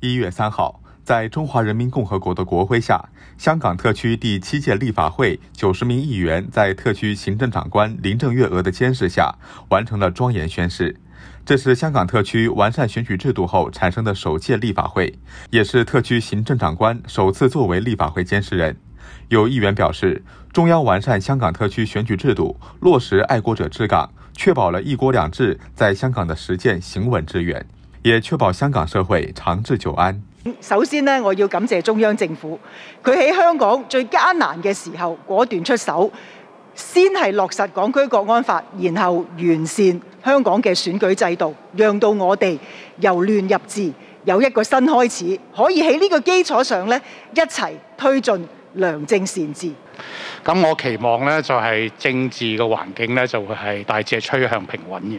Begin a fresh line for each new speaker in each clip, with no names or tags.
一月三号，在中华人民共和国的国徽下，香港特区第七届立法会九十名议员在特区行政长官林郑月娥的监视下，完成了庄严宣誓。这是香港特区完善选举制度后产生的首届立法会，也是特区行政长官首次作为立法会监事人。有议员表示，中央完善香港特区选举制度，落实爱国者治港，确保了一国两制在香港的实践行稳致远。也确保香港社会长治久安。
首先呢，我要感谢中央政府，佢喺香港最艰难嘅时候果断出手，先系落实港区国安法，然后完善香港嘅选举制度，让到我哋由乱入治，有一个新开始，可以喺呢个基础上呢，一齐推进良政善治。
咁我期望呢，就係政治嘅环境呢，就会系大致趋向平稳嘅。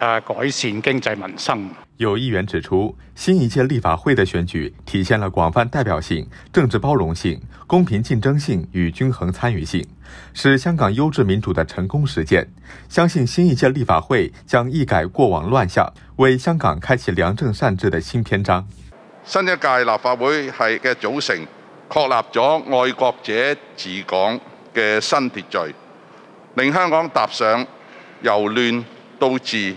誒改善經濟民生。
有議員指出，新一屆立法會的選舉體現了廣泛代表性、政治包容性、公平競爭性與均衡參與性，是香港優質民主的成功實踐。相信新一屆立法會將一改過往亂象，為香港開啟良政善治的新篇章。
新一屆立法會係嘅組成，確立咗愛國者治港嘅新秩序，令香港踏上由亂到治、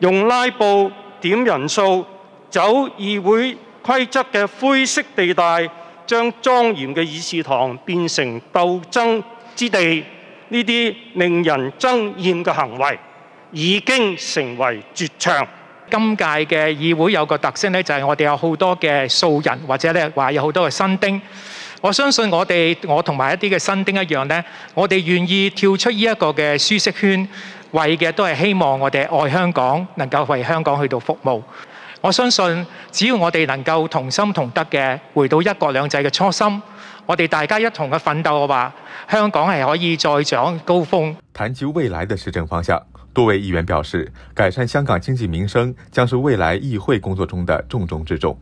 用拉布。點人數、走議會規則嘅灰色地帶，將莊嚴嘅議事堂變成鬥爭之地，呢啲令人憎厭嘅行為已經成為絕唱。
今屆嘅議會有個特色咧，就係我哋有好多嘅素人，或者咧話有好多嘅新丁。我相信我哋我同埋一啲嘅新丁一樣咧，我哋願意跳出呢一個嘅舒適圈。為嘅都係希望我哋愛香港，能夠為香港去到服務。我相信只要我哋能夠同心同德嘅回到一國兩制嘅初心，我哋大家一同嘅奮鬥嘅話，香港係可以再上高峰。
談及未來的施政方向，多位議員表示，改善香港經濟民生將是未來議會工作中的重中之重。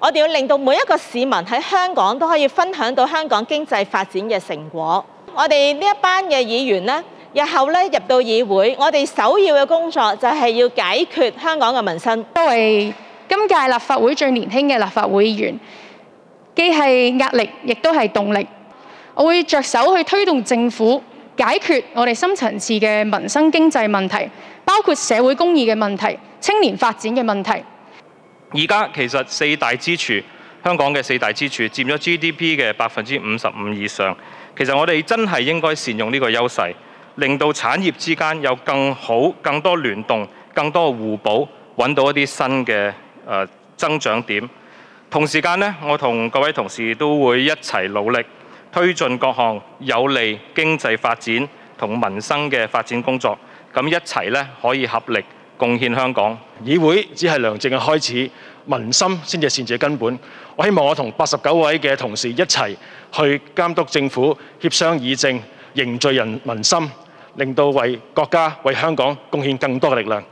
我哋要令到每一個市民喺香港都可以分享到香港經濟發展嘅成果。我哋呢一班嘅議員呢。日後咧入到議會，我哋首要嘅工作就係要解決香港嘅民生。
作為今屆立法會最年輕嘅立法會議員，既係壓力，亦都係動力。我會着手去推動政府解決我哋深層次嘅民生經濟問題，包括社會公義嘅問題、青年發展嘅問題。
而家其實四大支柱，香港嘅四大支柱佔咗 GDP 嘅百分之五十五以上。其實我哋真係應該善用呢個優勢。令到產業之間有更好、更多聯動、更多互補，揾到一啲新嘅誒增長點。同時間呢，我同各位同事都會一齊努力推進各項有利經濟發展同民生嘅發展工作。咁一齊呢，可以合力貢獻香港。
議會只係良政嘅開始，民心先至善治根本。我希望我同八十九位嘅同事一齊去監督政府，協商議政，凝聚人民心。令到為國家、為香港貢獻更多嘅力量。